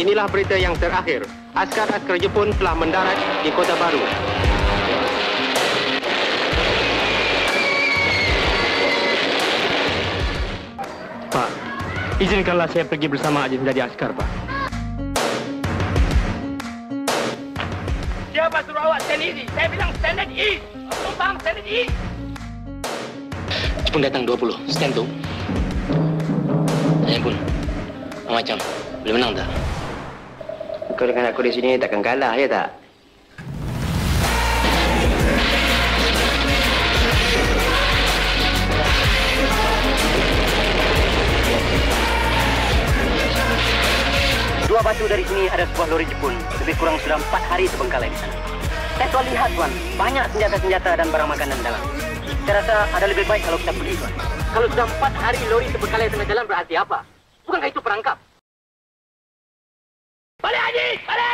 inilah berita yang terakhir. Askar-askar Jepun telah mendarat di Kota Baru. Pak, izinkanlah saya pergi bersama Ajin menjadi askar, Pak. Siapa suruh awak stand easy? Saya bilang standard ease. Kau faham standard ease? Jepun datang 20, stand tu. Saya pun. Macam, boleh menang tak? Kau dengan aku di sini takkan kalah, ya tak? Dua batu dari sini ada sebuah lori Jepun. Lebih kurang sudah empat hari terbengkalai di sana. Saya tuan lihat tuan, banyak senjata-senjata dan barang makanan dalam. Saya rasa ada lebih baik kalau kita pergi tuan. Kalau sudah empat hari lori terbengkalai tengah jalan berarti apa? Bukankah itu perangkap? allí!